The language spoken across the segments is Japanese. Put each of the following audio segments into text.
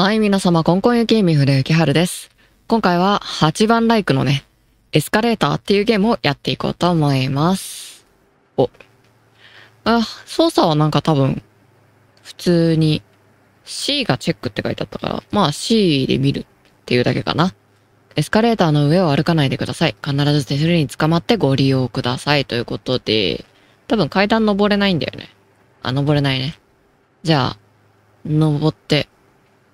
はい、皆様、コンコンユキミフでゆきはるです。今回は8番ライクのね、エスカレーターっていうゲームをやっていこうと思います。お。あ、操作はなんか多分、普通に C がチェックって書いてあったから、まあ C で見るっていうだけかな。エスカレーターの上を歩かないでください。必ず手すりに捕まってご利用ください。ということで、多分階段登れないんだよね。あ、登れないね。じゃあ、登って、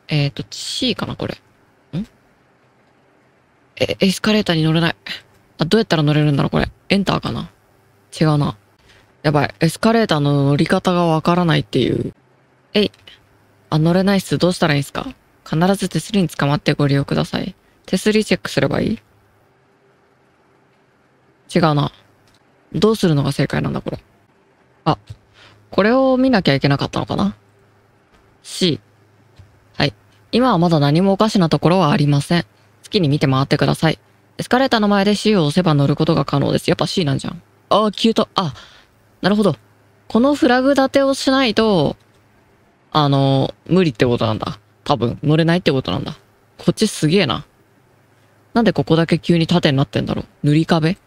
えっ、ー、と、C かなこれ。ん？え、エスカレーターに乗れない。あ、どうやったら乗れるんだろうこれ。エンターかな？違うな。やばい。エスカレーターの乗り方がわからないっていう。えい。あ、乗れないっす。どうしたらいいんすか？必ず手すりに捕まってご利用ください。手すりチェックすればいい？違うな。どうするのが正解なんだこれ。あ、これを見なきゃいけなかったのかな ?C。今はまだ何もおかしなところはありません。好きに見て回ってください。エスカレーターの前で C を押せば乗ることが可能です。やっぱ C なんじゃん。あー、消えた。あ、なるほど。このフラグ立てをしないと、あの、無理ってことなんだ。多分、乗れないってことなんだ。こっちすげえな。なんでここだけ急に縦になってんだろう塗り壁？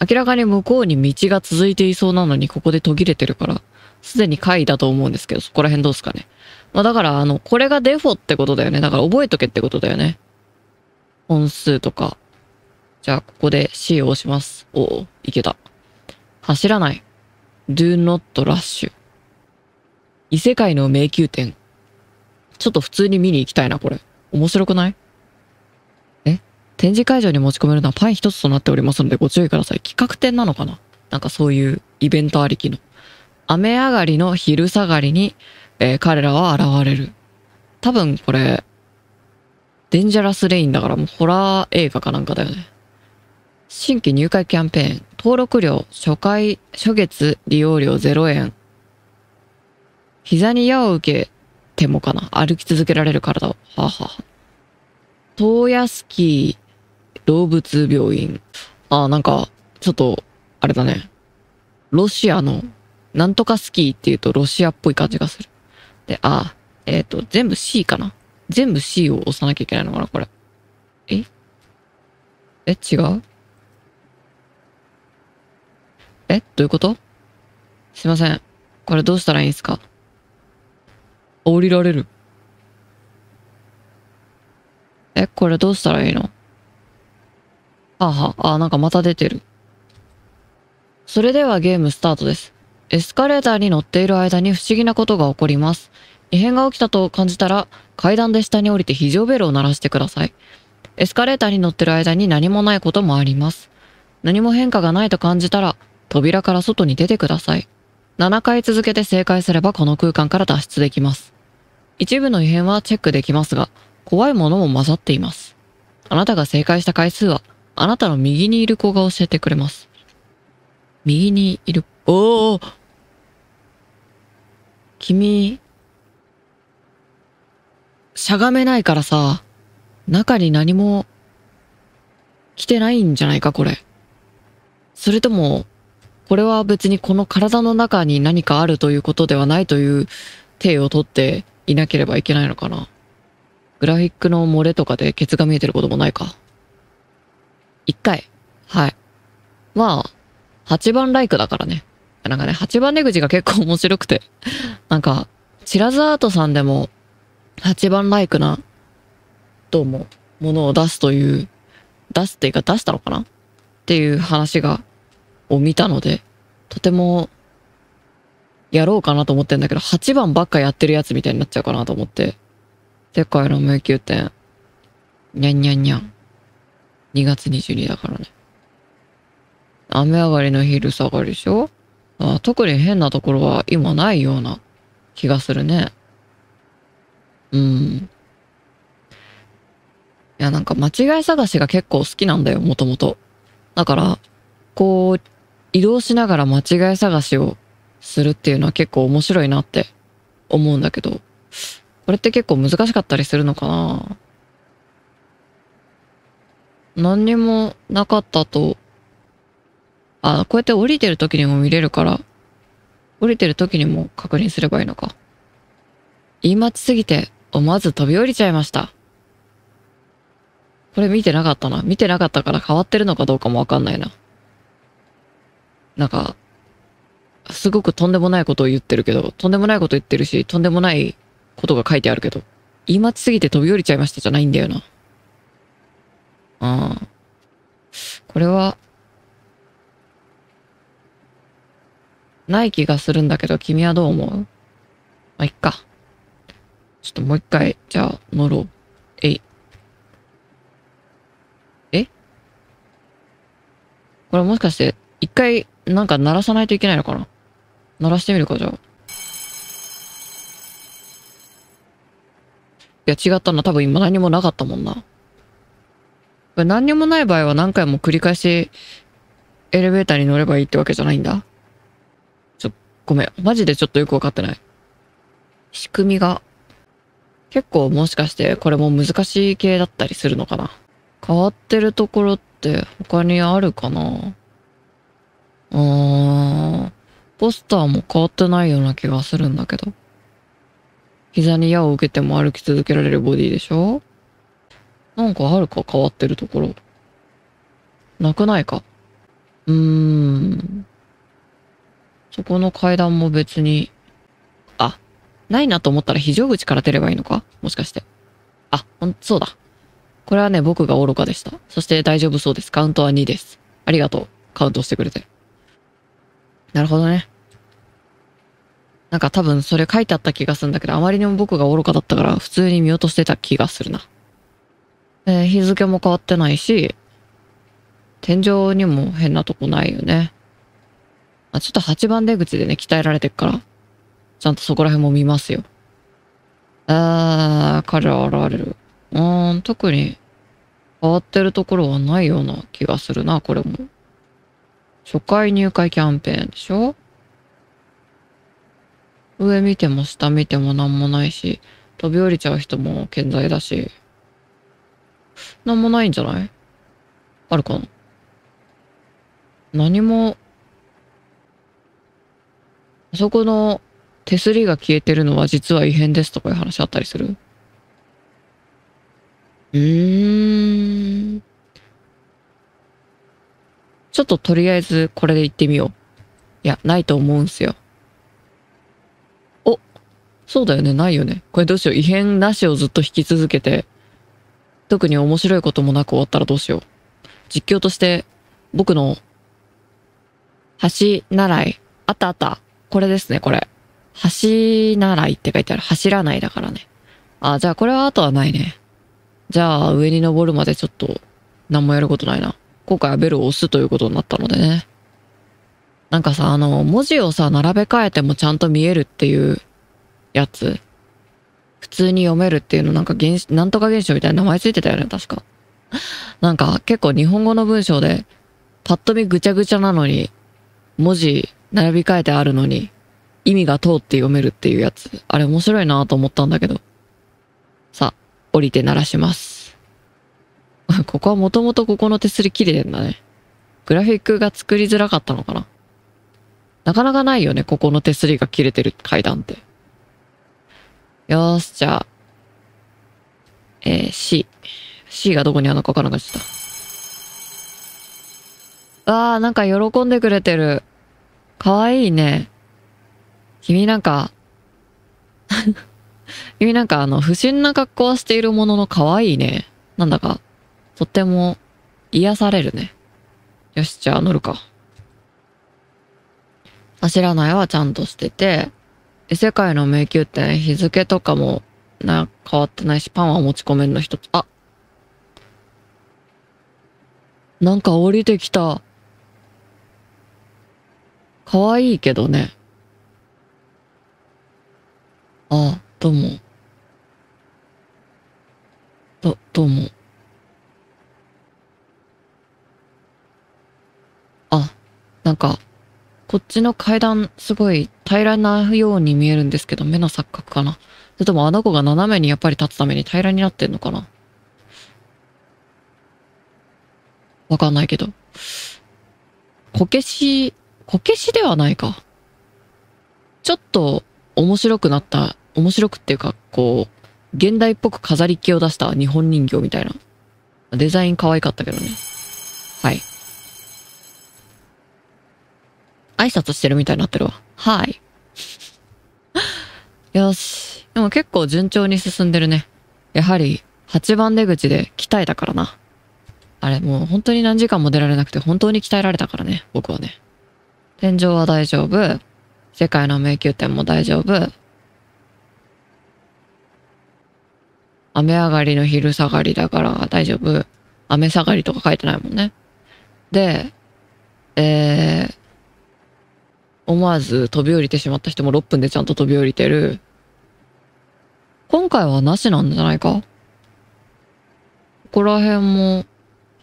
明らかに向こうに道が続いていそうなのにここで途切れてるから、すでに階だと思うんですけど、そこら辺どうすかね。まあだから、あの、これがデフォってことだよね。だから覚えとけってことだよね。本数とか。じゃあ、ここで C を押します。おお、いけた。走らない。do not rush。異世界の迷宮展。ちょっと普通に見に行きたいな、これ。面白くない？え？展示会場に持ち込めるのはパン一つとなっておりますのでご注意ください。企画展なのかな？なんかそういうイベントありきの。雨上がりの昼下がりに、えー彼らは現れる。多分これ、デンジャラスレインだからもうホラー映画かなんかだよね。新規入会キャンペーン。登録料、初回、初月利用料0円。膝に矢を受けてもかな。歩き続けられる体を。はあ、はあはあ、東屋スキー動物病院。ああ、なんか、ちょっと、あれだね。ロシアの、なんとかスキーっていうとロシアっぽい感じがする。で、ああ、えっ、と、全部 C かな全部 C を押さなきゃいけないのかなこれ。え？え違う？え？どういうこと？すいません。これどうしたらいいんですか？降りられる。え、これどうしたらいいの？あは、あ、なんかまた出てる。それではゲームスタートです。エスカレーターに乗っている間に不思議なことが起こります。異変が起きたと感じたら、階段で下に降りて非常ベルを鳴らしてください。エスカレーターに乗ってる間に何もないこともあります。何も変化がないと感じたら、扉から外に出てください。7回続けて正解すればこの空間から脱出できます。一部の異変はチェックできますが、怖いものも混ざっています。あなたが正解した回数は、あなたの右にいる子が教えてくれます。右にいる、おお君、しゃがめないからさ、中に何も来てないんじゃないか、これ。それとも、これは別にこの体の中に何かあるということではないという体をとっていなければいけないのかな。グラフィックの漏れとかでケツが見えてることもないか。一回。はい。まあ、8番ライクだからね。なんかね、8番出口が結構面白くて。なんか、チラズアートさんでも、8番ライクな、どうも、ものを出すという、出すっていうか出したのかな？っていう話が、を見たので、とても、やろうかなと思ってんだけど、8番ばっかやってるやつみたいになっちゃうかなと思って。世界の迷宮展。にゃんにゃんにゃん。2月22だからね。雨上がりの昼下がりでしょ？あ特に変なところは今ないような気がするね。うん。いや、なんか間違い探しが結構好きなんだよ、もともと。だから、こう、移動しながら間違い探しをするっていうのは結構面白いなって思うんだけど、これって結構難しかったりするのかな？何にもなかったと、あ、こうやって降りてる時にも見れるから、降りてる時にも確認すればいいのか。言い待ちすぎて思わず飛び降りちゃいました。これ見てなかったな。見てなかったから変わってるのかどうかもわかんないな。なんか、すごくとんでもないことを言ってるけど、とんでもないこと言ってるし、とんでもないことが書いてあるけど、言い待ちすぎて飛び降りちゃいましたじゃないんだよな。ああ。これは、ない気がするんだけど、君はどう思う？まあ、いっか。ちょっともう一回、じゃあ、乗ろう。えい。え？これもしかして、一回、なんか鳴らさないといけないのかな？鳴らしてみるか、じゃあ。いや、違ったな。多分今何もなかったもんな。何にもない場合は何回も繰り返しエレベーターに乗ればいいってわけじゃないんだ。ごめん。マジでちょっとよくわかってない。仕組みが。結構もしかしてこれも難しい系だったりするのかな。変わってるところって他にあるかなうーん。ポスターも変わってないような気がするんだけど。膝に矢を受けても歩き続けられるボディでしょなんかあるか？変わってるところ。なくないか？うーん。そこの階段も別に、あ、ないなと思ったら非常口から出ればいいのか？もしかして。あ、ほん、そうだ。これはね、僕が愚かでした。そして大丈夫そうです。カウントは2です。ありがとう。カウントしてくれて。なるほどね。なんか多分それ書いてあった気がするんだけど、あまりにも僕が愚かだったから普通に見落としてた気がするな。えー日付も変わってないし、天井にも変なとこないよね。あ、ちょっと8番出口でね、鍛えられてっから、ちゃんとそこら辺も見ますよ。あー、彼は現れる。うーん、特に変わってるところはないような気がするな、これも。初回入会キャンペーンでしょ？上見ても下見てもなんもないし、飛び降りちゃう人も健在だし、なんもないんじゃない？あるかな？何も、あそこの手すりが消えてるのは実は異変ですとかいう話あったりする？うーん。ちょっととりあえずこれで行ってみよう。いや、ないと思うんすよ。お、そうだよね、ないよね。これどうしよう。異変なしをずっと引き続けて、特に面白いこともなく終わったらどうしよう。実況として、僕の、橋習い。あったあった。これですね、これ。橋習いって書いてある。走らないだからね。あ、じゃあこれはあとはないね。じゃあ上に登るまでちょっと何もやることないな。今回はベルを押すということになったのでね。なんかさ、あの、文字をさ、並べ替えてもちゃんと見えるっていうやつ。普通に読めるっていうのなんか現象、なんとか現象みたいな名前ついてたよね、確か。なんか結構日本語の文章で、パッと見ぐちゃぐちゃなのに、文字並び替えてあるのに、意味が通って読めるっていうやつ。あれ面白いなと思ったんだけど。さあ、降りて鳴らします。ここはもともとここの手すり切れてんだね。グラフィックが作りづらかったのかな。なかなかないよね、ここの手すりが切れてる階段って。よーし、じゃあ、えー、C。C がどこにあるのかわからなくなっちゃった。あー、なんか喜んでくれてる。かわいいね。君なんか、君なんかあの、不審な格好はしているものの可愛いいね。なんだか、とっても癒されるね。よし、じゃあ乗るか。走らないはちゃんとしてて、で世界の迷宮って、日付とかもな、変わってないし、パンは持ち込めるの一つ。あなんか降りてきた。可愛いけどね。あ、どうも。ど、どうも。あ、なんか、こっちの階段すごい平らなように見えるんですけど、目の錯覚かな。それともあの子が斜めにやっぱり立つために平らになってんのかな。わかんないけど。こけし、こけしではないか。ちょっと面白くなった、面白くっていうか、こう、現代っぽく飾り気を出した日本人形みたいな。デザイン可愛かったけどね。はい。挨拶してるみたいになってるわ。はい。よし。でも結構順調に進んでるね。やはり、8番出口で鍛えたからな。あれ、もう本当に何時間も出られなくて本当に鍛えられたからね、僕はね。天井は大丈夫。世界の迷宮展も大丈夫。雨上がりの昼下がりだから大丈夫。雨下がりとか書いてないもんね。で、えー、思わず飛び降りてしまった人も6分でちゃんと飛び降りてる。今回はなしなんじゃないかここら辺も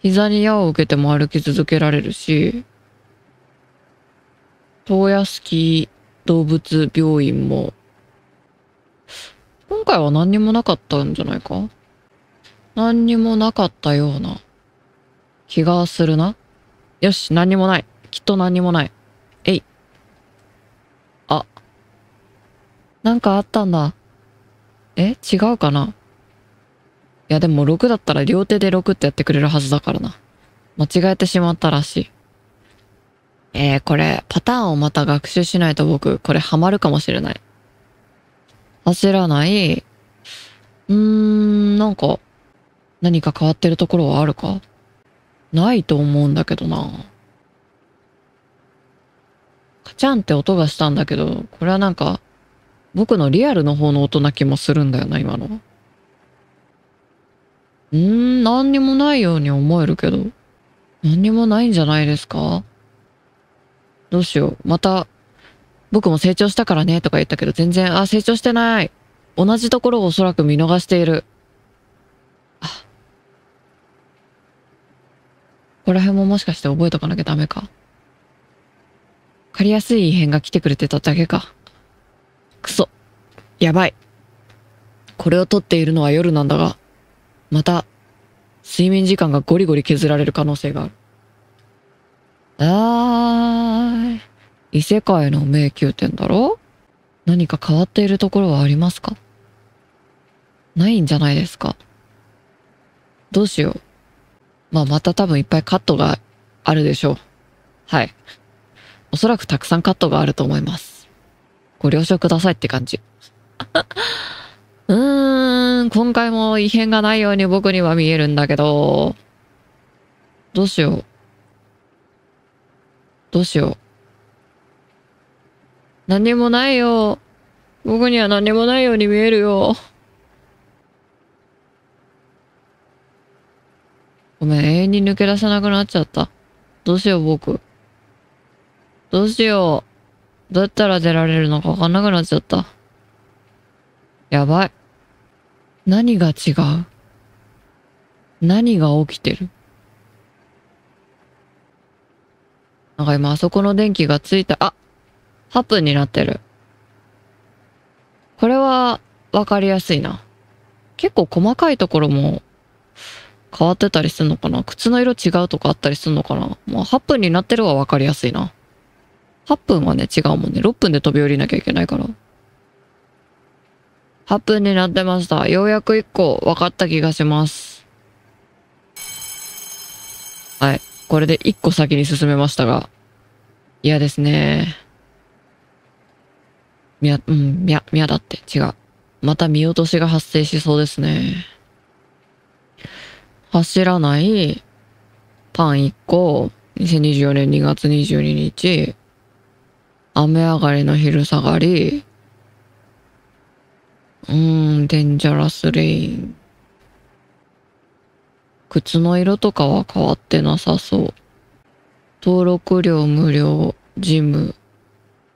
膝に矢を受けても歩き続けられるし、東屋敷動物病院も、今回は何にもなかったんじゃないか？何にもなかったような気がするな。よし、何にもない。きっと何にもない。えい。あ。なんかあったんだ。え？違うかな？いやでも6だったら両手で6ってやってくれるはずだからな。間違えてしまったらしい。えー、これ、パターンをまた学習しないと僕、これハマるかもしれない。走らない？うーん、なんか、何か変わってるところはあるか？ないと思うんだけどな。カチャンって音がしたんだけど、これはなんか、僕のリアルの方の音な気もするんだよな、今のは。うーん、何にもないように思えるけど。何にもないんじゃないですか？どうしよう。また、僕も成長したからねとか言ったけど全然、あ、成長してない。同じところをおそらく見逃している。あ。ここら辺ももしかして覚えとかなきゃダメか。わかりやすい異変が来てくれてただけか。くそ。やばい。これを撮っているのは夜なんだが、また、睡眠時間がゴリゴリ削られる可能性がある。あー。異世界の迷宮展だろ？何か変わっているところはありますか？ないんじゃないですか？どうしよう。まあまた多分いっぱいカットがあるでしょう。はい。おそらくたくさんカットがあると思います。ご了承くださいって感じ。うーん、今回も異変がないように僕には見えるんだけど、どうしよう。どうしよう。何もないよ。僕には何もないように見えるよ。ごめん、永遠に抜け出せなくなっちゃった。どうしよう、僕。どうしよう。どうやったら出られるのかわかんなくなっちゃった。やばい。何が違う？何が起きてる？なんか今あそこの電気がついた、あ !8 分になってる。これはわかりやすいな。結構細かいところも変わってたりするのかな靴の色違うとかあったりするのかなまあ8分になってるはわかりやすいな。8分はね違うもんね。6分で飛び降りなきゃいけないから。8分になってました。ようやく1個分かった気がします。はい。これで1個先に進めましたが。嫌ですね。みや、うん、みや、みやだって。違う。また見落としが発生しそうですね。走らない、パン1個、2024年2月22日、雨上がりの昼下がり、うーん、デンジャラスレイン。靴の色とかは変わってなさそう。登録料無料、ジム。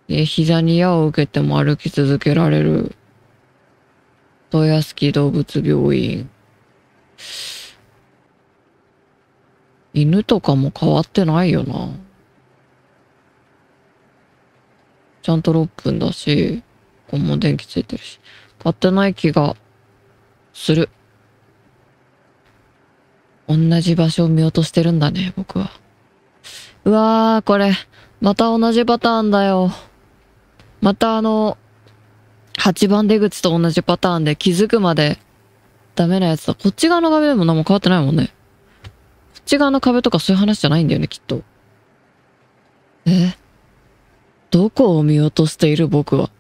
で、膝に矢を受けても歩き続けられる。豊安木動物病院。犬とかも変わってないよな。ちゃんと6分だし、ここも電気ついてるし。変わってない気がする。同じ場所を見落としてるんだね、僕は。うわー、これ、また同じパターンだよ。またあの、8番出口と同じパターンで気づくまでダメなやつだ。こっち側の壁でも何も変わってないもんね。こっち側の壁とかそういう話じゃないんだよね、きっと。え？どこを見落としている僕は？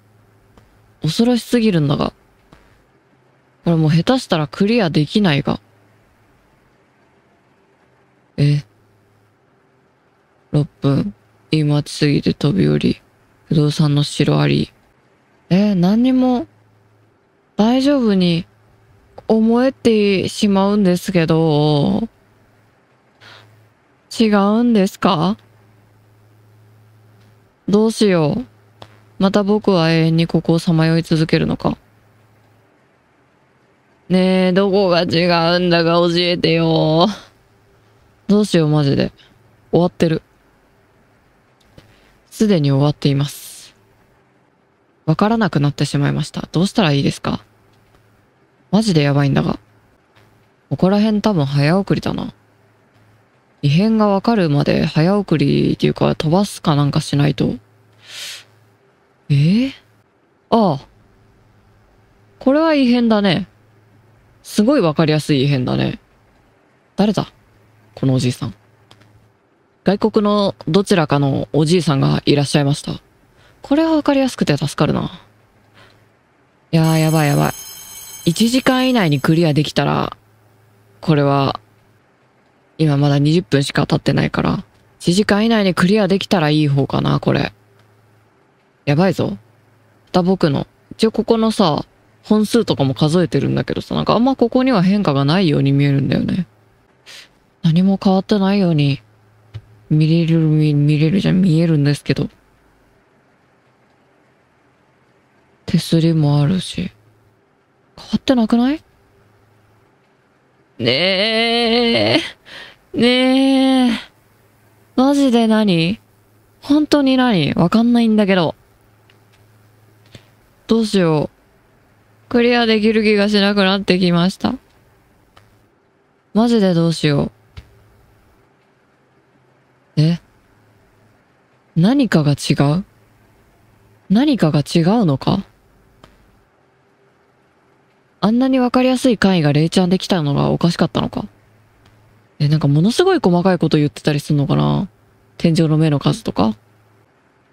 恐ろしすぎるんだが。これもう下手したらクリアできないが。え ?6 分。言い待ちすぎて飛び降り。不動産の城あり。え、何にも大丈夫に思えてしまうんですけど、違うんですか？どうしよう。また僕は永遠にここをさまよい続けるのか。ねえ、どこが違うんだか教えてよ。どうしよう、マジで。終わってる。すでに終わっています。わからなくなってしまいました。どうしたらいいですか？マジでやばいんだが。ここら辺多分早送りだな。異変がわかるまで早送りっていうか飛ばすかなんかしないと。えー、ああ。これは異変だね。すごいわかりやすい異変だね。誰だ？このおじいさん。外国のどちらかのおじいさんがいらっしゃいました。これはわかりやすくて助かるな。いやーやばいやばい。1時間以内にクリアできたら、これは、今まだ20分しか経ってないから、1時間以内にクリアできたらいい方かな、これ。やばいぞ。また僕の。一応ここのさ、本数とかも数えてるんだけどさ、なんかあんまここには変化がないように見えるんだよね。何も変わってないように見れる、見れるじゃん、見えるんですけど。手すりもあるし。変わってなくない？ねえ。ねえ。マジで何？本当に何？わかんないんだけど。どうしよう。クリアできる気がしなくなってきました。マジでどうしよう。え？何かが違う？何かが違うのか？あんなにわかりやすい簡易が霊ちゃんできたのがおかしかったのか？え、なんかものすごい細かいこと言ってたりすんのかな？天井の目の数とか？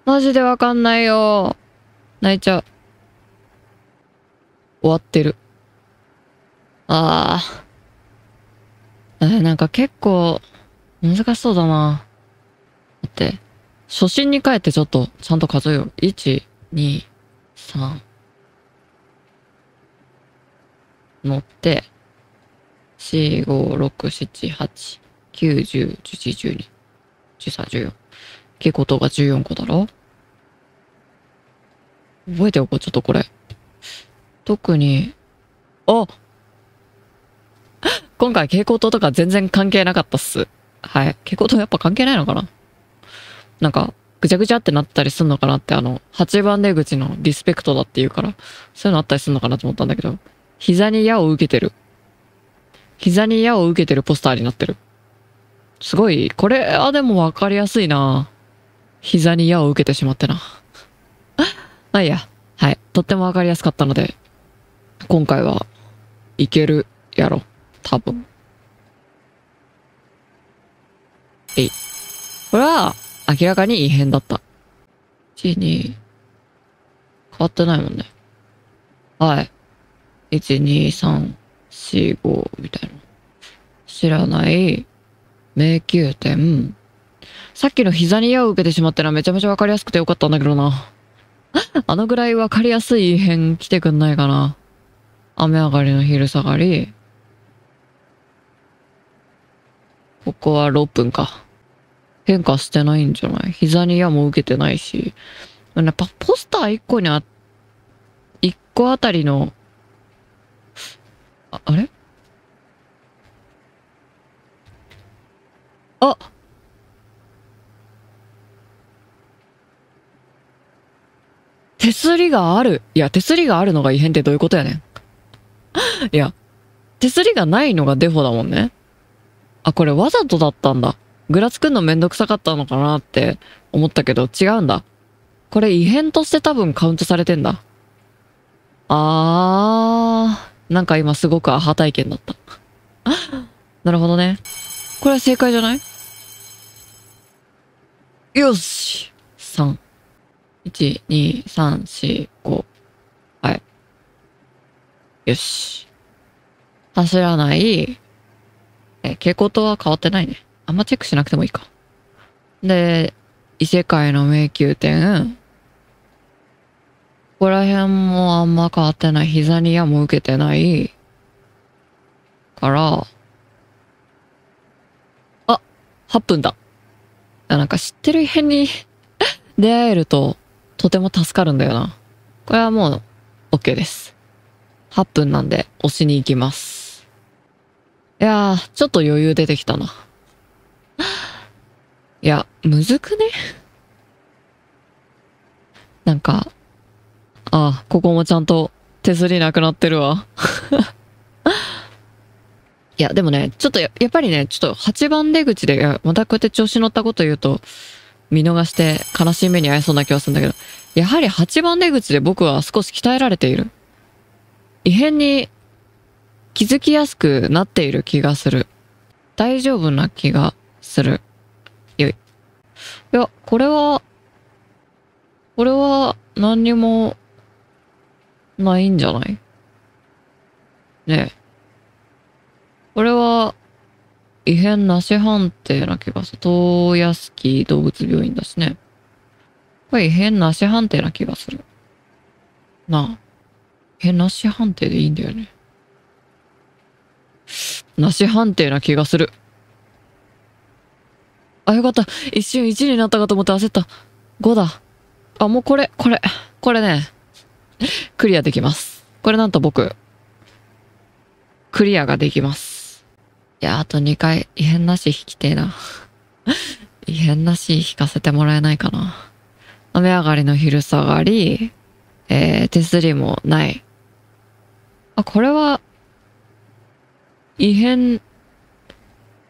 マジでわかんないよ。泣いちゃう。終わってる。ああ。え、なんか結構、難しそうだな。って。初心に帰ってちょっと、ちゃんと数えよう。1、2、3、乗って、4、5、6、7、8、9、10、11、12、13、14。結構とが14個だろ？覚えておこう、ちょっとこれ。特に、あ 今回蛍光灯とか全然関係なかったっす。はい。蛍光灯やっぱ関係ないのかな？なんか、ぐちゃぐちゃってなったりすんのかなって、あの、8番出口のリスペクトだって言うから、そういうのあったりすんのかなと思ったんだけど、膝に矢を受けてる。膝に矢を受けてるポスターになってる。すごい、これはでもわかりやすいな膝に矢を受けてしまってな。ま あいいや。はい。とってもわかりやすかったので、今回はいけるやろ。多分。えい。これは明らかに異変だった。1、2、変わってないもんね。はい。1、2、3、4、5みたいな。知らない迷宮点。さっきの膝に矢を受けてしまったのはめちゃめちゃわかりやすくてよかったんだけどな。あのぐらいわかりやすい異変来てくんないかな。雨上がりの昼下がり。ここは6分か。変化してないんじゃない？膝に矢も受けてないし。やっぱポスター1個にあ、1個あたりのあ、あれ？あ手すりがある。いや、手すりがあるのが異変ってどういうことやねん。いや、手すりがないのがデフォだもんね。あ、これわざとだったんだ。グラ作るのめんどくさかったのかなって思ったけど違うんだ。これ異変として多分カウントされてんだ。あー。なんか今すごくアハ体験だった。なるほどね。これは正解じゃない？よし !3。1、2、3、4、5。はい。よし。走らない。え、傾向とは変わってないね。あんまチェックしなくてもいいか。で、異世界の迷宮展。ここら辺もあんま変わってない。膝に矢も受けてない。から、あ、8分だ。なんか知ってる異変に 出会えるととても助かるんだよな。これはもう OK です。8分なんで押しに行きます。いやー、ちょっと余裕出てきたな。いや、むずくね？なんか、ああ、ここもちゃんと手すりなくなってるわ。いや、でもね、ちょっとややっぱりね、ちょっと8番出口で、またこうやって調子乗ったこと言うと、見逃して悲しい目に遭いそうな気がするんだけど、やはり8番出口で僕は少し鍛えられている。異変に気づきやすくなっている気がする。大丈夫な気がする。よい。や、これは、これは何にもないんじゃない？ねえ。これは、異変なし判定な気がする。東安木動物病院だしね。これ異変なし判定な気がする。なあ。異変なし判定でいいんだよね。なし判定な気がする。あ、よかった。一瞬1になったかと思って焦った。5だ。あ、もうこれ、これ、これね、クリアできます。これなんと僕、クリアができます。いや、あと2回、異変なし引きてえな。異変なし引かせてもらえないかな。雨上がりの昼下がり、えー、手すりもない。あ、これは、異変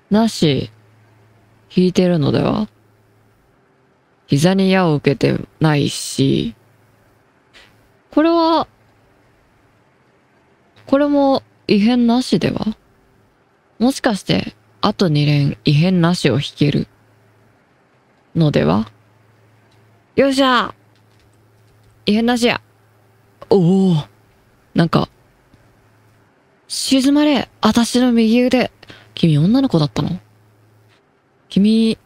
なし、引いてるのでは？膝に矢を受けてないし、これは、これも異変なしでは？もしかして、あと2連異変なしを引けるのでは？よっしゃ！異変なしや。おお。なんか、静まれ私の右腕。君女の子だったの？君、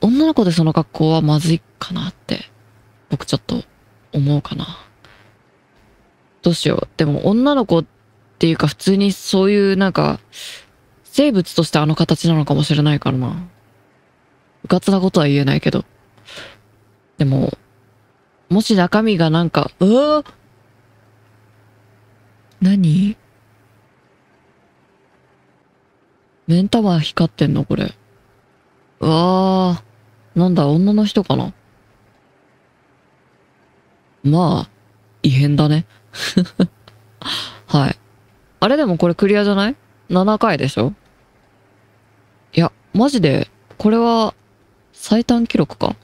女の子でその格好はまずいかなって、僕ちょっと思うかな。どうしよう。でも女の子っていうか普通にそういうなんか、生物としてあの形なのかもしれないからな。うかつなことは言えないけど。でも、もし中身がなんか、うわ何？目ん玉光ってんのこれ。うわー、なんだ、女の人かな？まあ、異変だね。はい。あれでもこれクリアじゃない ?7 回でしょ？いや、マジで、これは、最短記録か？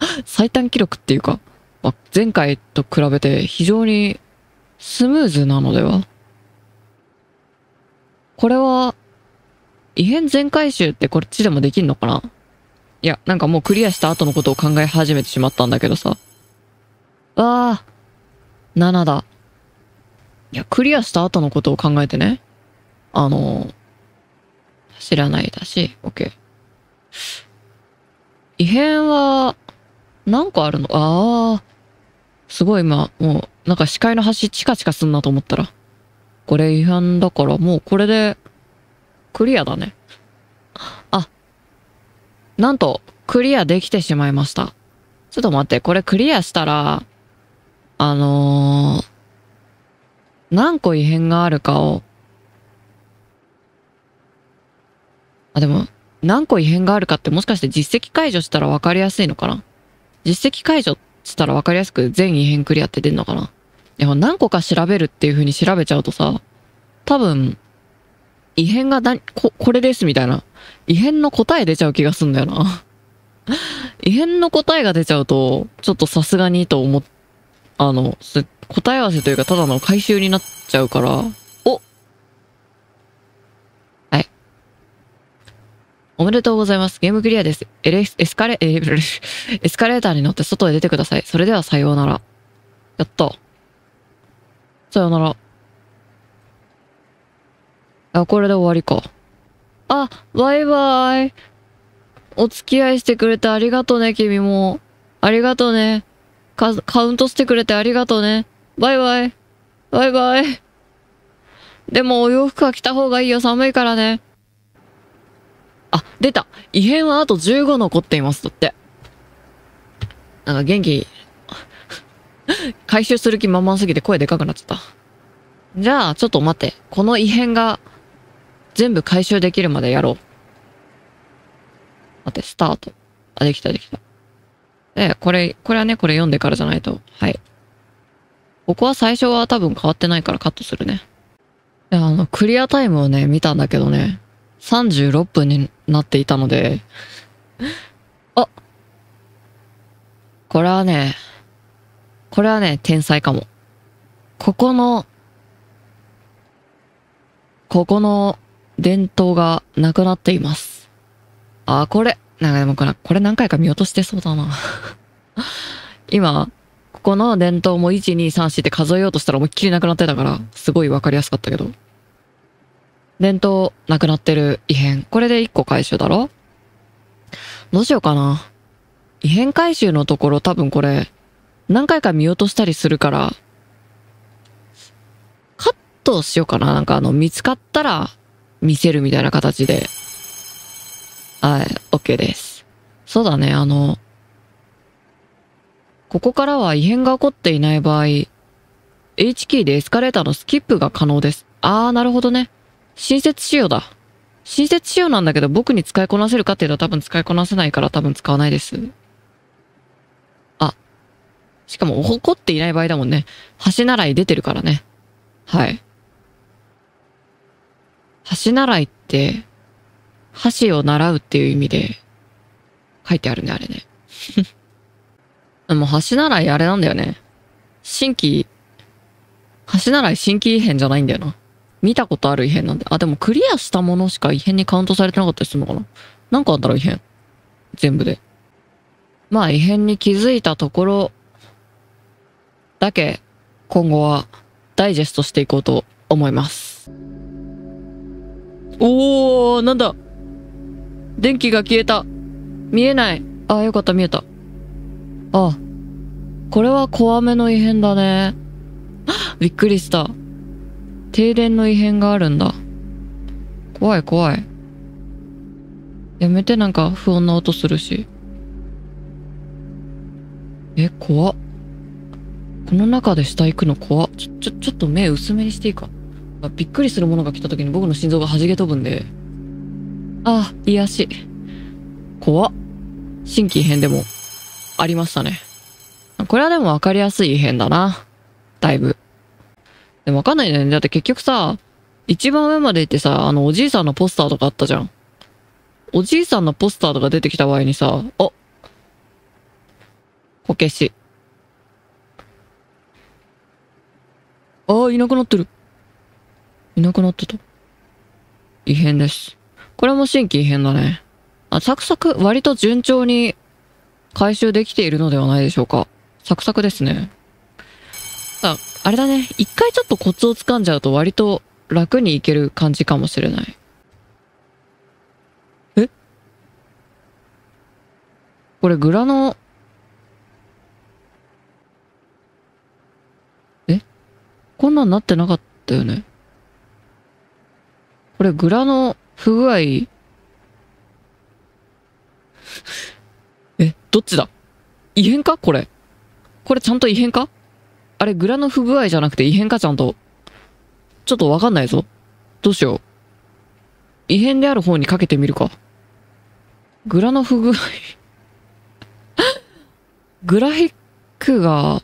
最短記録っていうか、まあ、前回と比べて非常にスムーズなのでは？これは、異変全回収ってこっちでもできんのかな？いや、なんかもうクリアした後のことを考え始めてしまったんだけどさ。ああ、7だ。いや、クリアした後のことを考えてね。あの、知らないだし、OK。異変は、何個あるの？ああ、すごい今、もう、なんか視界の端チカチカすんなと思ったら。これ違反だからもうこれで、クリアだね。あ、なんと、クリアできてしまいました。ちょっと待って、これクリアしたら、あのー、何個異変があるかを、あ、でも、何個異変があるかってもしかして実績解除したら分かりやすいのかな？実績解除したら分かりやすく全異変クリアって出んのかな？いや、何個か調べるっていう風に調べちゃうとさ、多分、異変がだ、こ、これですみたいな。異変の答え出ちゃう気がすんだよな。異変の答えが出ちゃうと、ちょっとさすがにと思っ、あの、答え合わせというかただの回収になっちゃうから、おはい。おめでとうございます。ゲームクリアです。エレエスカレ、え、エスカレーターに乗って外へ出てください。それではさようなら。やった。さようなら。あ、これで終わりか。あ、バイバイ。お付き合いしてくれてありがとうね、君も。ありがとうね。カカウントしてくれてありがとうね。バイバイ。バイバイ。でもお洋服は着た方がいいよ。寒いからね。あ、出た。異変はあと15残っています。だって。なんか元気、回収する気満々すぎて声でかくなっちゃった。じゃあ、ちょっと待って。この異変が全部回収できるまでやろう。待って、スタート。あ、できたできた。で、これ、これはね、これ読んでからじゃないと。はい。ここは最初は多分変わってないからカットするね。で、あの、クリアタイムをね、見たんだけどね、36分になっていたので、あこれはね、これはね、天才かも。ここの、ここの伝統がなくなっています。あ、これ、なんかでもこれ、これ何回か見落としてそうだな。今、ここの伝統も1、2、3、4って数えようとしたら思いっきりなくなってたから、すごいわかりやすかったけど。伝統なくなってる異変。これで1個回収だろ？どうしようかな。異変回収のところ多分これ、何回か見落としたりするから、カットしようかな。なんかあの、見つかったら見せるみたいな形で。はい、OK です。そうだね、あの、ここからは異変が起こっていない場合、H キーでエスカレーターのスキップが可能です。あー、なるほどね。新設仕様だ。新設仕様なんだけど僕に使いこなせるかっていうと多分使いこなせないから多分使わないです。あ。しかも怒っていない場合だもんね。橋習い出てるからね。はい。橋習いって、箸を習うっていう意味で書いてあるね、あれね。で も橋習いあれなんだよね。新規、橋習い新規異変じゃないんだよな。見たことある異変なんで。あ、でもクリアしたものしか異変にカウントされてなかったりするのかななんかあったら異変。全部で。まあ異変に気づいたところだけ今後はダイジェストしていこうと思います。おー、なんだ電気が消えた。見えない。あ、よかった、見えた。あ、これは怖めの異変だね。びっくりした。停電の異変があるんだ。怖い怖い。やめてなんか不穏な音するし。え、怖っ。この中で下行くの怖っ。ちょ、ちょ、ちょっと目薄めにしていいか。びっくりするものが来た時に僕の心臓が弾け飛ぶんで。あ、癒し。怖っ。新規異変でもありましたね。これはでも分かりやすい異変だな。だいぶ。でも分かんないね。だって結局さ、一番上まで行ってさ、あのおじいさんのポスターとかあったじゃん。おじいさんのポスターとか出てきた場合にさ、あこけし。ああ、いなくなってる。いなくなってた。異変です。これも新規異変だね。あ、サクサク、割と順調に回収できているのではないでしょうか。サクサクですね。あ、あれだね。一回ちょっとコツをつかんじゃうと割と楽にいける感じかもしれない。え？これグラの、え？こんなんなってなかったよね。これグラの不具合、え、どっちだ？異変か？これ。これちゃんと異変か？あれ、グラの不具合じゃなくて異変かちゃんと。ちょっとわかんないぞ。どうしよう。異変である方にかけてみるか。グラの不具合。グラフィックが、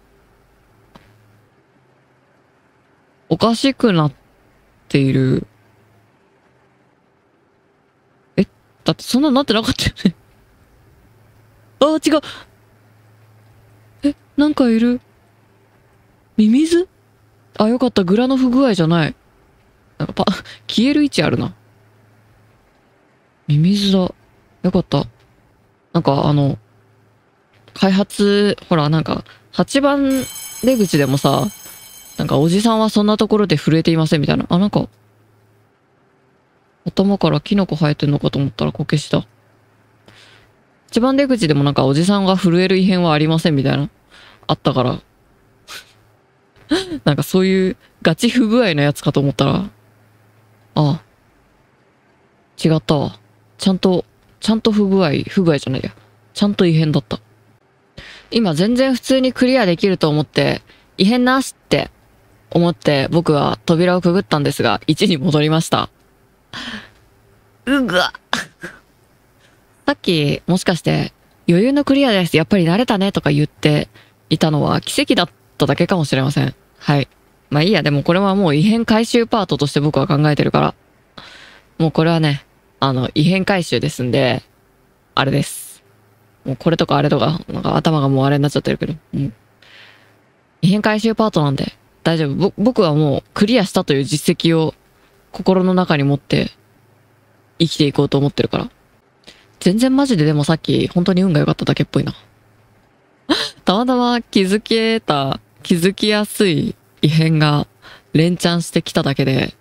おかしくなっている。えだってそんなになってなかったよね。あ、違う。え、なんかいる。ミミズ？あ、よかった。グラの不具合じゃない。なんかパ、消える位置あるな。ミミズだ。よかった。なんかあの、開発、ほらなんか、8番出口でもさ、なんかおじさんはそんなところで震えていませんみたいな。あ、なんか、頭からキノコ生えてんのかと思ったらこけしだ。一番出口でもなんかおじさんが震える異変はありませんみたいな。あったから。なんかそういうガチ不具合のやつかと思ったら、ああ、違ったわ。ちゃんと、ちゃんと不具合、不具合じゃないや。ちゃんと異変だった。今全然普通にクリアできると思って、異変なしって思って僕は扉をくぐったんですが、1に戻りました。うが。さっき、もしかして、余裕のクリアです。やっぱり慣れたねとか言っていたのは奇跡だっただけかもしれません。はい。まあいいや、でもこれはもう異変回収パートとして僕は考えてるから。もうこれはね、あの、異変回収ですんで、あれです。もうこれとかあれとか、なんか頭がもうあれになっちゃってるけど。うん。異変回収パートなんで、大丈夫。僕はもうクリアしたという実績を心の中に持って生きていこうと思ってるから。全然マジででもさっき本当に運が良かっただけっぽいな。たまたま気づけた、気づきやすい異変が連チャンしてきただけで、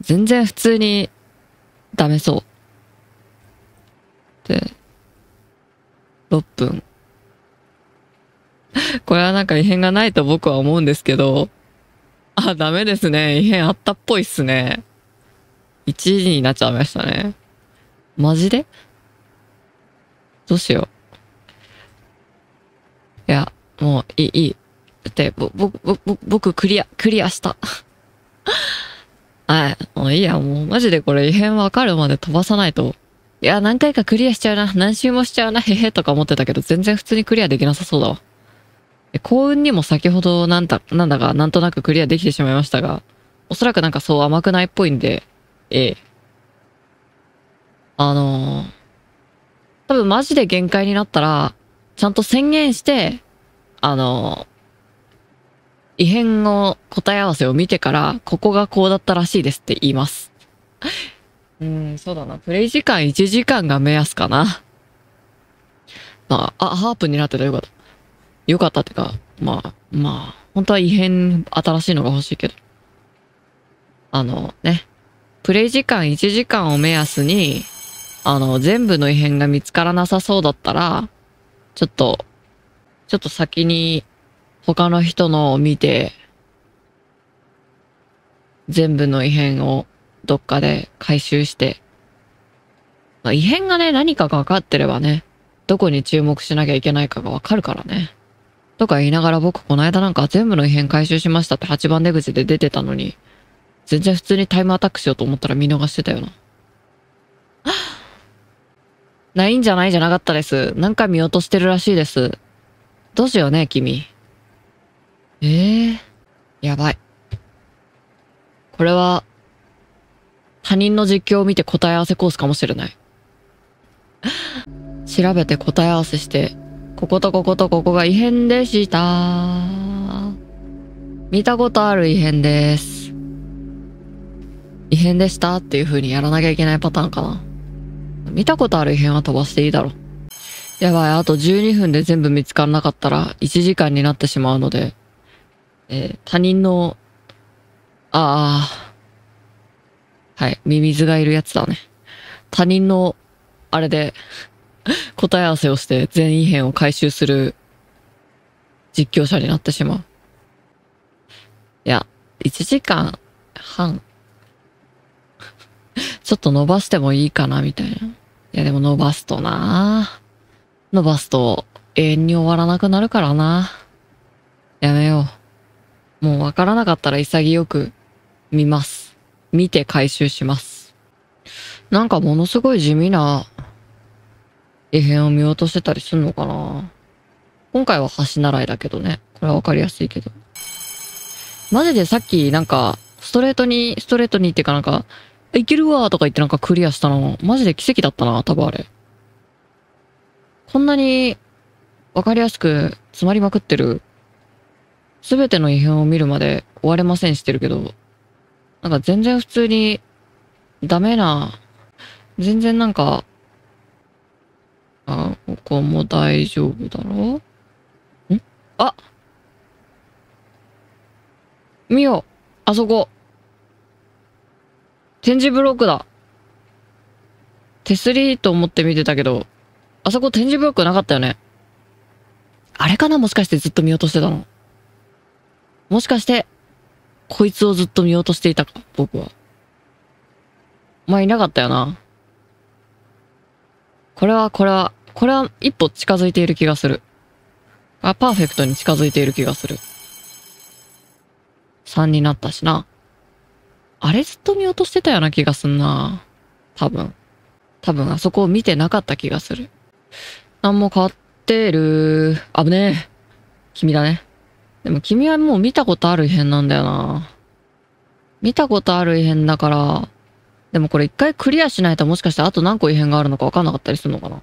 全然普通にダメそう。で、6分。これはなんか異変がないと僕は思うんですけど、あ、ダメですね。異変あったっぽいっすね。1時になっちゃいましたね。マジで？どうしよう。いや、もういい、いい。だって、ぼ、ぼ、ぼ、ぼ、僕クリア、クリアした。はい。もういいや、もうマジでこれ異変わかるまで飛ばさないと。いや、何回かクリアしちゃうな。何周もしちゃうな。へへとか思ってたけど、全然普通にクリアできなさそうだわ。幸運にも先ほどなんだ、なんだかなんとなくクリアできてしまいましたが、おそらくなんかそう甘くないっぽいんで、ええ。あのー、多分マジで限界になったら、ちゃんと宣言して、あのー、異変の答え合わせを見てから、ここがこうだったらしいですって言います。うん、そうだな。プレイ時間1時間が目安かな。まあ、あ、ハープになってたよかった。よかったってか、まあ、まあ、本当は異変新しいのが欲しいけど。あのね、プレイ時間1時間を目安に、あの、全部の異変が見つからなさそうだったら、ちょっと、ちょっと先に他の人のを見て、全部の異変をどっかで回収して、まあ、異変がね、何かが分かってればね、どこに注目しなきゃいけないかが分かるからね。とか言いながら僕この間なんか全部の異変回収しましたって8番出口で出てたのに、全然普通にタイムアタックしようと思ったら見逃してたよな。ないんじゃないじゃなかったです。なんか見落としてるらしいです。どうしようね、君。ええやばい。これは、他人の実況を見て答え合わせコースかもしれない。調べて答え合わせして、こことこことここが異変でした。見たことある異変です。異変でしたっていう風にやらなきゃいけないパターンかな。見たことある異変は飛ばしていいだろ。やばい、あと12分で全部見つからなかったら1時間になってしまうので、えー他人の、ああ、はい、ミミズがいるやつだね。他人の、あれで、答え合わせをして全異変を回収する実況者になってしまう。いや、1時間半。ちょっと伸ばしてもいいかな、みたいな。いや、でも伸ばすとな伸ばすと永遠に終わらなくなるからな。やめよう。もうわからなかったら潔く見ます。見て回収します。なんかものすごい地味な異変を見落としてたりすんのかな今回は橋習いだけどね。これはわかりやすいけど。マジでさっきなんか、ストレートに、ストレートにっていうかなんか、いけるわーとか言ってなんかクリアしたの、マジで奇跡だったな、多分あれ。こんなに、わかりやすく詰まりまくってる、すべての異変を見るまで終われませんしてるけど、なんか全然普通に、ダメな、全然なんか、あ、ここも大丈夫だろ？ん？あ見よあそこ。展示ブロックだ。手すりと思って見てたけど、あそこ展示ブロックなかったよね。あれかな？もしかしてずっと見落としてたの。もしかして、こいつをずっと見落としていたか、僕は。まあ、いなかったよな。これは、これは、これは一歩近づいている気がする。あ、パーフェクトに近づいている気がする。3になったしな。あれずっと見落としてたような気がすんな。多分。多分あそこを見てなかった気がする。何も変わってる。危ねえ。君だね。でも君はもう見たことある異変なんだよな。見たことある異変だから、でもこれ一回クリアしないともしかしてあと何個異変があるのか分かんなかったりするのかな。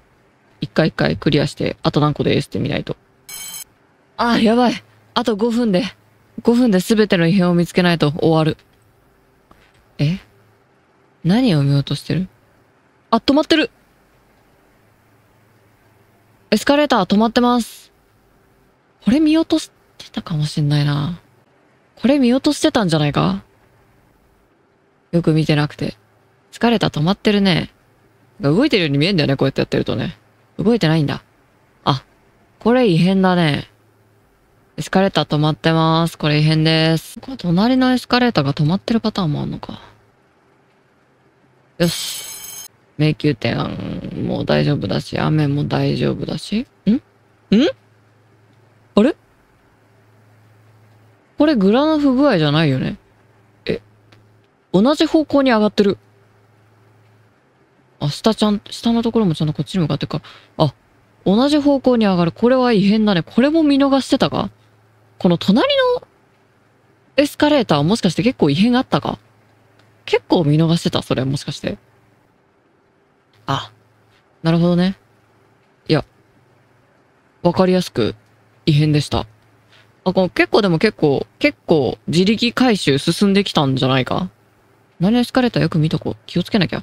一回一回クリアして、あと何個でエスって見ないと。あ、やばい。あと5分で、5分で全ての異変を見つけないと終わる。え？何を見ようとしてる？あ、止まってるエスカレーター止まってます。これ見落としてたかもしんないな。これ見落としてたんじゃないか？よく見てなくて。疲れた止まってるね。動いてるように見えんだよね、こうやってやってるとね。動いてないんだ。あ、これ異変だね。エスカレーター止まってます。これ異変です。これ隣のエスカレーターが止まってるパターンもあんのか。よし。迷宮点もう大丈夫だし、雨も大丈夫だし。ん？ん？あれ？これグラの不具合じゃないよね？え、同じ方向に上がってる。あ、下ちゃん、下のところもちゃんとこっちに向かってるか。あ、同じ方向に上がる。これは異変だね。これも見逃してたか？この隣のエスカレーターもしかして結構異変あったか？結構見逃してたそれもしかして。あ、なるほどね。いや、わかりやすく異変でした。あ、この結構でも結構、結構自力回収進んできたんじゃないか何エスカレーターよく見とこう。気をつけなきゃ。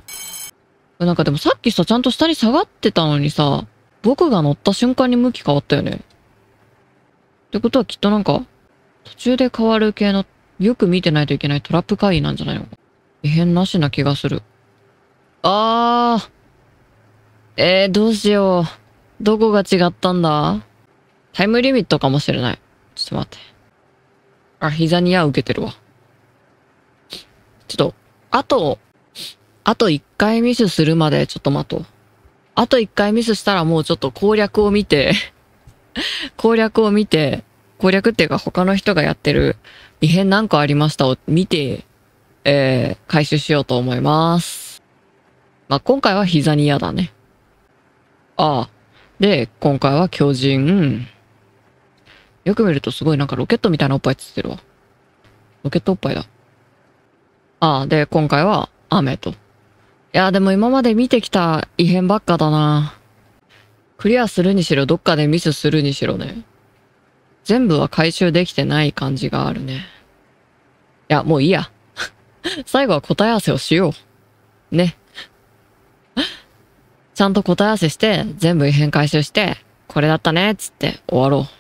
なんかでもさっきさ、ちゃんと下に下がってたのにさ、僕が乗った瞬間に向き変わったよね。ってことはきっとなんか、途中で変わる系の、よく見てないといけないトラップ会議なんじゃないの異変なしな気がする。あー。えー、どうしよう。どこが違ったんだ？タイムリミットかもしれない。ちょっと待って。あ、膝に矢受けてるわ。ちょっと、あと、あと一回ミスするまでちょっと待とう。あと一回ミスしたらもうちょっと攻略を見て 攻略を見て、攻略っていうか他の人がやってる異変何個ありましたを見て、えー、回収しようと思います。まあ、今回は膝に嫌だね。ああ。で、今回は巨人。よく見るとすごいなんかロケットみたいなおっぱいつってるわ。ロケットおっぱいだ。ああ、で、今回は雨と。いや、でも今まで見てきた異変ばっかだな。クリアするにしろ、どっかでミスするにしろね。全部は回収できてない感じがあるね。いや、もういいや。最後は答え合わせをしよう。ね。ちゃんと答え合わせして、全部異変回収して、これだったね、つって終わろう。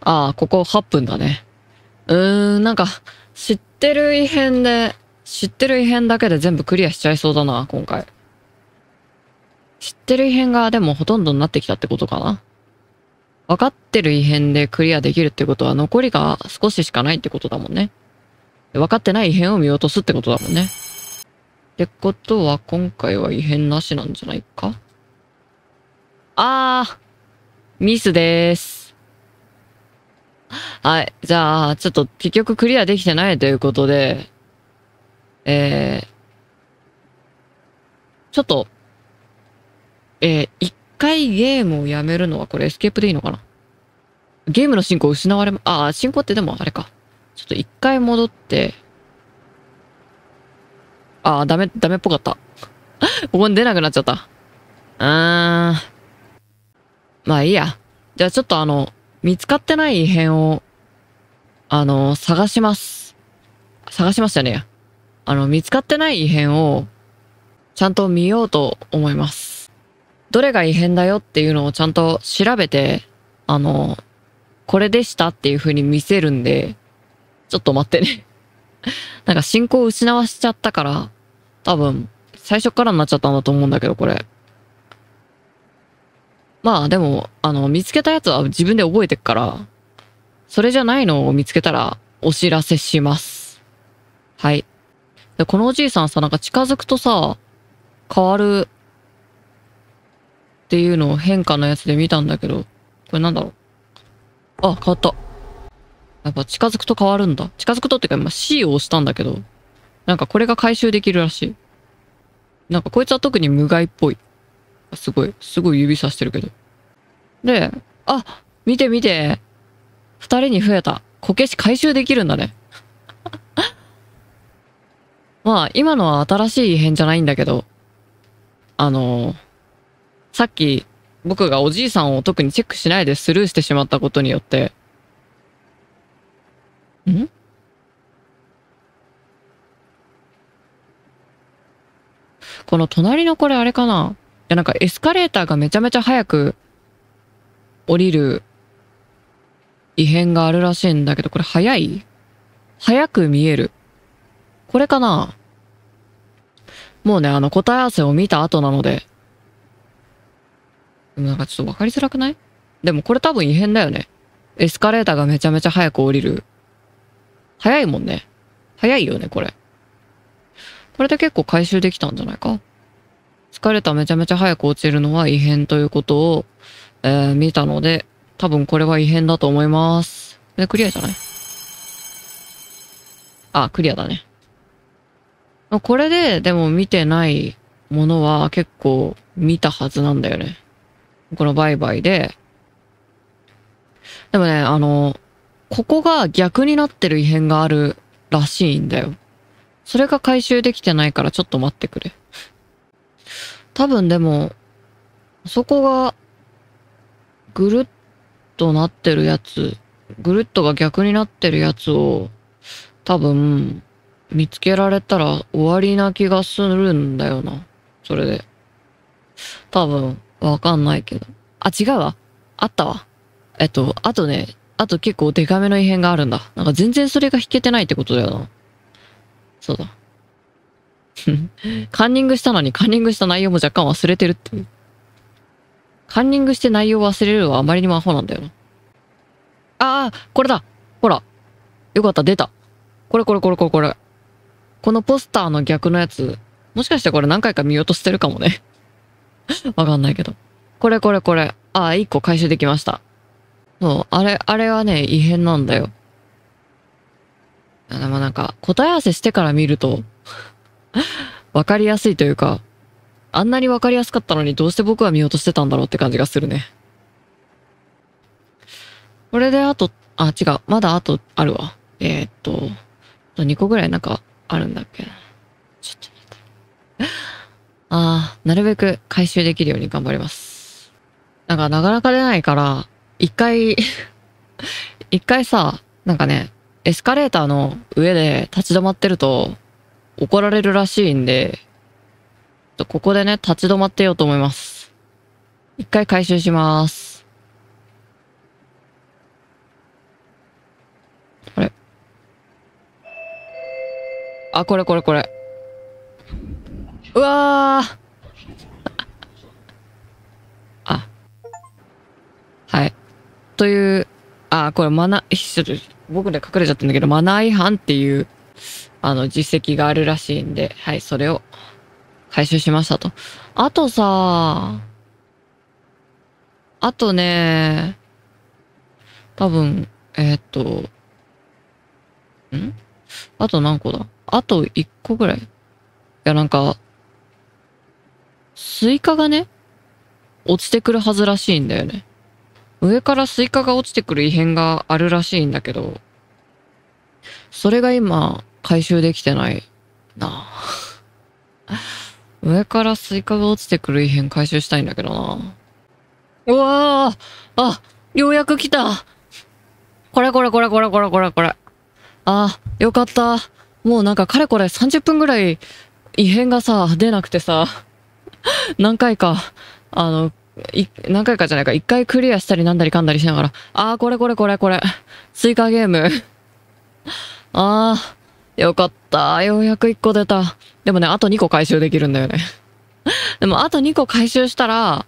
ああ、ここ8分だね。うーん、なんか、知ってる異変で、知ってる異変だけで全部クリアしちゃいそうだな、今回。知ってる異変がでもほとんどになってきたってことかな。分かってる異変でクリアできるってことは残りが少ししかないってことだもんね。分かってない異変を見落とすってことだもんね。ってことは今回は異変なしなんじゃないか？あー、ミスでーす。はい。じゃあ、ちょっと結局クリアできてないということで、えー、ちょっと、えー、一回ゲームをやめるのはこれエスケープでいいのかな？ゲームの進行失われ、ああ、進行ってでもあれか。ちょっと一回戻って、ああ、ダメ、ダメっぽかった。ここに出なくなっちゃった。うーん。まあいいや。じゃあちょっとあの、見つかってない異変を、あの、探します。探しましたね。あの、見つかってない異変を、ちゃんと見ようと思います。どれが異変だよっていうのをちゃんと調べて、あの、これでしたっていう風に見せるんで、ちょっと待ってね なんか進行を失わしちゃったから、多分、最初からになっちゃったんだと思うんだけど、これ。まあでも、あの、見つけたやつは自分で覚えてっから、それじゃないのを見つけたらお知らせします。はい。で、このおじいさんさ、なんか近づくとさ、変わるっていうのを変化のやつで見たんだけど、これなんだろう。あ、変わった。やっぱ近づくと変わるんだ。近づくとっていうか、まあ、C を押したんだけど、なんかこれが回収できるらしい。なんかこいつは特に無害っぽい。すごい、すごい指さしてるけど。で、あ、見て見て。二人に増えた。こけし回収できるんだね。まあ、今のは新しい異変じゃないんだけど、あのー、さっき僕がおじいさんを特にチェックしないでスルーしてしまったことによって、んこの隣のこれあれかな？いやなんかエスカレーターがめちゃめちゃ早く降りる異変があるらしいんだけど、これ早い？早く見える。これかな？もうね、あの答え合わせを見た後なので、なんかちょっとわかりづらくない？でもこれ多分異変だよね。エスカレーターがめちゃめちゃ早く降りる。早いもんね。早いよね、これ。これで結構回収できたんじゃないか？疲れためちゃめちゃ早く落ちるのは異変ということを、えー、見たので、多分これは異変だと思います。で、クリアじゃない？あ、クリアだね。これで、でも見てないものは結構見たはずなんだよね。この売買で。でもね、あの、ここが逆になってる異変があるらしいんだよ。それが回収できてないからちょっと待ってくれ。多分でも、そこが、ぐるっとなってるやつ、ぐるっとが逆になってるやつを、多分、見つけられたら終わりな気がするんだよな。それで。多分、わかんないけど。あ、違うわ。あったわ。えっと、あとね、あと結構デカめの異変があるんだ。なんか全然それが弾けてないってことだよな。そうだ。カンニングしたのにカンニングした内容も若干忘れてるって。カンニングして内容忘れるのはあまりにもアホなんだよな。ああ、これだほら。よかった、出た。これこれこれこれこれ。このポスターの逆のやつ、もしかしてこれ何回か見落としてるかもね。わかんないけど。これこれこれ。ああ、1個回収できました。そう、あれ、あれはね、異変なんだよ。でもなんか、答え合わせしてから見ると わかりやすいというか、あんなにわかりやすかったのにどうして僕は見落としてたんだろうって感じがするね。これであと、あ、違う。まだあとあるわ。えー、っと、と2個ぐらいなんかあるんだっけな。ちょっと待って。ああ、なるべく回収できるように頑張ります。なんかなかなか出ないから、一回 一回さ、なんかね、エスカレーターの上で立ち止まってると怒られるらしいんで、ここでね、立ち止まってようと思います。一回回収します。あれ？あ、これこれこれ。うわーという、あ、これマナー、僕で隠れちゃってんだけど、マナー違反っていう、あの、実績があるらしいんで、はい、それを回収しましたと。あとさ、あとね、多分、えー、っと、ん？あと何個だ？あと1個ぐらい。いや、なんか、スイカがね、落ちてくるはずらしいんだよね。上からスイカが落ちてくる異変があるらしいんだけど、それが今、回収できてないな。上からスイカが落ちてくる異変回収したいんだけどな。うわーあ、ようやく来たこれこれこれこれこれこれこれ。あ、よかった。もうなんかかれこれ30分ぐらい異変がさ、出なくてさ、何回か、あの、何回かじゃないか、一回クリアしたりなんだりかんだりしながら、あー、これこれこれこれ、スイカゲーム。あー、よかった。ようやく1個出た。でもね、あと2個回収できるんだよね。でも、あと2個回収したら、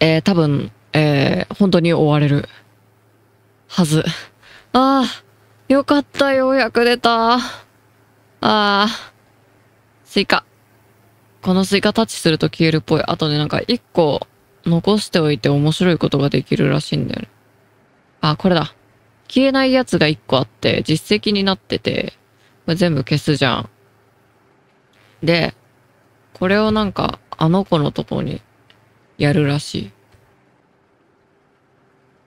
えー、多分、えー、本当に終われる。はず。あー、よかった。ようやく出た。あー、スイカ。このスイカタッチすると消えるっぽい。あとね、なんか1個残しておいて面白いことができるらしいんだよね。あ、これだ。消えないやつが1個あって、実績になってて、これ全部消すじゃん。で、これをなんか、あの子のとこにやるらしい。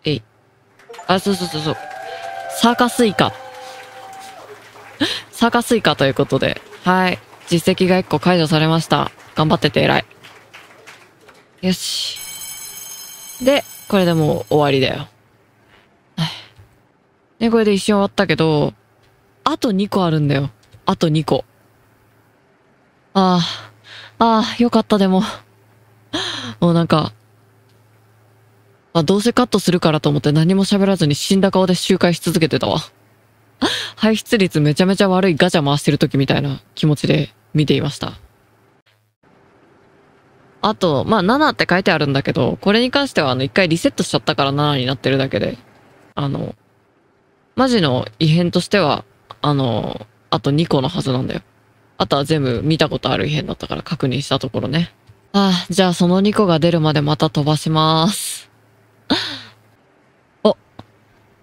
えい。あ、そうそうそうそう。サーカスイカ。サーカスイカということで、はい。実績が1個解除されました。頑張ってて偉い。よし。で、これでもう終わりだよ。はいで、これで一瞬終わったけど、あと2個あるんだよ。あと2個。ああ、ああ、よかったでも。もうなんか、あ、どうせカットするからと思って何も喋らずに死んだ顔で周回し続けてたわ。排出率めちゃめちゃ悪いガチャ回してる時みたいな気持ちで見ていました。あと、まあ7って書いてあるんだけど、これに関してはあの一回リセットしちゃったから7になってるだけで、あの、マジの異変としては、あの、あと2個のはずなんだよ。あとは全部見たことある異変だったから確認したところね。ああ、じゃあその2個が出るまでまた飛ばします。お。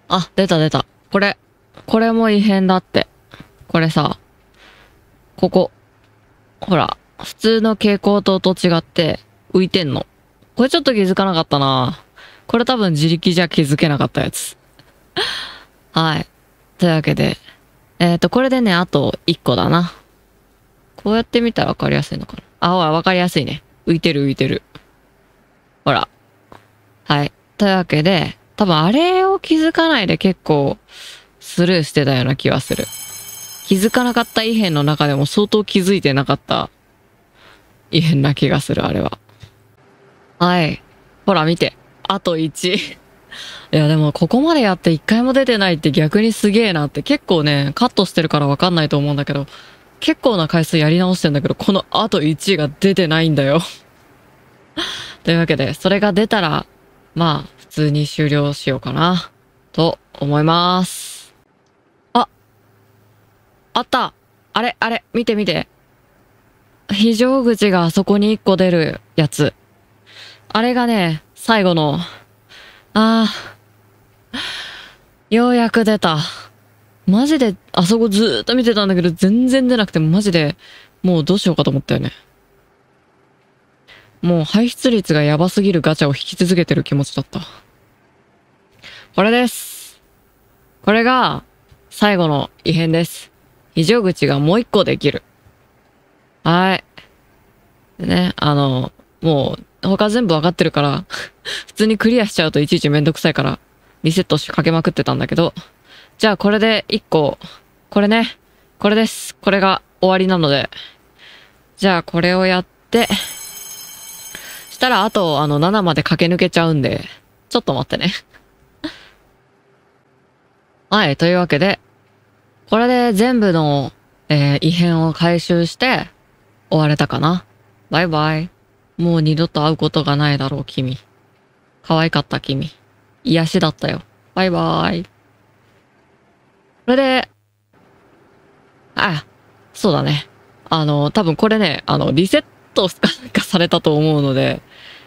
あ、出た出た。これ。これも異変だって。これさ、ここ。ほら、普通の蛍光灯と違って浮いてんの。これちょっと気づかなかったな。これ多分自力じゃ気づけなかったやつ。はい。というわけで、えっ、と、これでね、あと1個だな。こうやって見たらわかりやすいのかな。あ、ほら、わかりやすいね。浮いてる浮いてる。ほら。はい。というわけで、多分あれを気づかないで結構スルーしてたような気はする。気づかなかった異変の中でも相当気づいてなかった異変な気がする、あれは。はい。ほら見て。あと1。いやでもここまでやって1回も出てないって逆にすげえなって結構ね、カットしてるからわかんないと思うんだけど、結構な回数やり直してんだけど、このあと1が出てないんだよ。というわけで、それが出たら、まあ、普通に終了しようかな、と思います。ああったあれ、あれ、見て見て。非常口があそこに1個出るやつ。あれがね、最後の、ああ、ようやく出た。マジで、あそこずーっと見てたんだけど、全然出なくて、マジで、もうどうしようかと思ったよね。もう排出率がやばすぎるガチャを引き続けてる気持ちだった。これです。これが、最後の異変です。非常口がもう一個できる。はい。でね、あの、もう、他全部わかってるから、普通にクリアしちゃうといちいちめんどくさいから、リセットしかけまくってたんだけど、じゃあこれで一個、これね、これです。これが終わりなので、じゃあこれをやって、したらあとあの7まで駆け抜けちゃうんで、ちょっと待ってね。はい、というわけで、これで全部の、えー異変を回収して終われたかな？バイバイ。もう二度と会うことがないだろう、君。可愛かった、君。癒しだったよ。バイバイ。これで、あ、そうだね。あの、多分これね、あの、リセットがされたと思うので、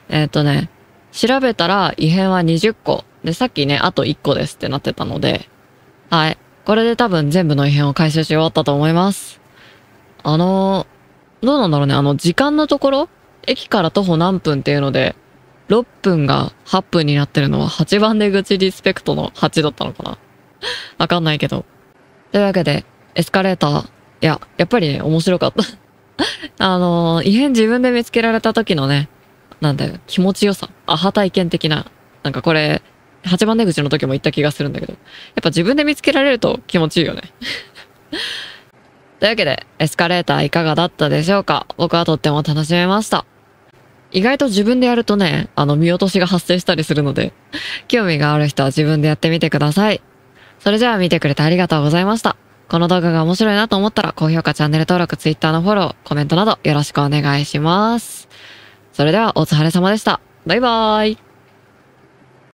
えっ、とね、調べたら異変は20個。で、さっきね、あと1個ですってなってたので、はい。これで多分全部の異変を回収し終わったと思います。あのどうなんだろうね。あの、時間のところ？駅から徒歩何分っていうので、6分が8分になってるのは8番出口リスペクトの8だったのかな？わかんないけど。というわけで、エスカレーター、いや、やっぱりね、面白かった。あのー異変自分で見つけられた時のね、なんだよ、気持ちよさ。アハ体験的な。なんかこれ、8番出口の時も言った気がするんだけど、やっぱ自分で見つけられると気持ちいいよね。というわけで、エスカレーターいかがだったでしょうか？僕はとっても楽しめました。意外と自分でやるとね、あの見落としが発生したりするので、興味がある人は自分でやってみてください。それじゃあ見てくれてありがとうございました。この動画が面白いなと思ったら高評価、チャンネル登録、Twitter のフォロー、コメントなどよろしくお願いします。それではお疲れ様でした。バイバーイ。